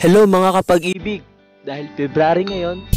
Hello mga kapag-ibig! Dahil February ngayon,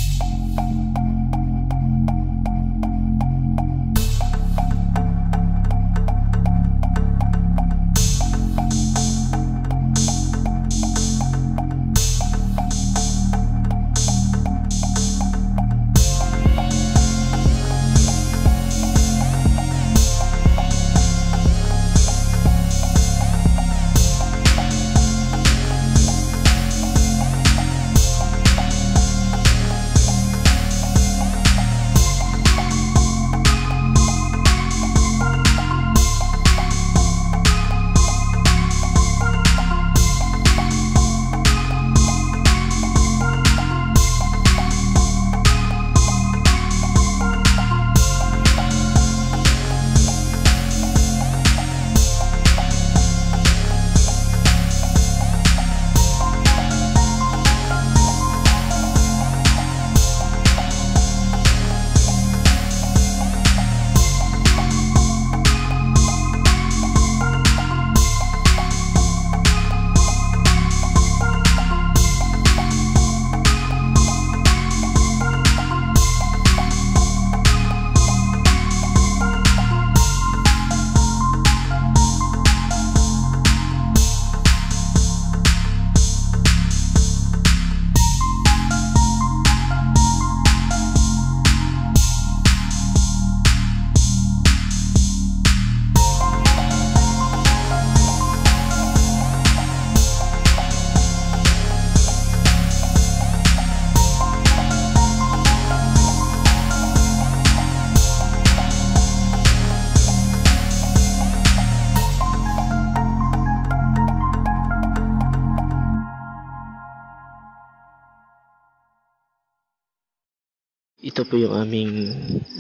ito po yung aming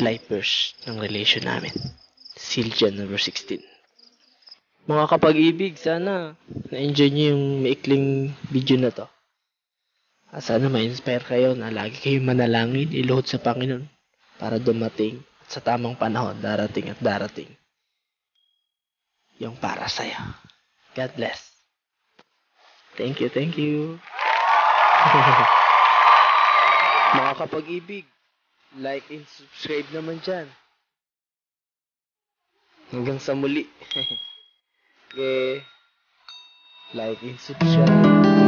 lifers ng relation namin. Silja number 16. Mga kapag-ibig, sana na-enjoy nyo yung maikling video na to. At sana ma-inspire kayo na lagi kayong manalangin, iluhod sa Panginoon para dumating at sa tamang panahon, darating at darating yung para sa'yo. God bless. Thank you, thank you. Mga kapag-ibig, like and subscribe naman dyan. Hanggang sa muli. okay. Like and subscribe.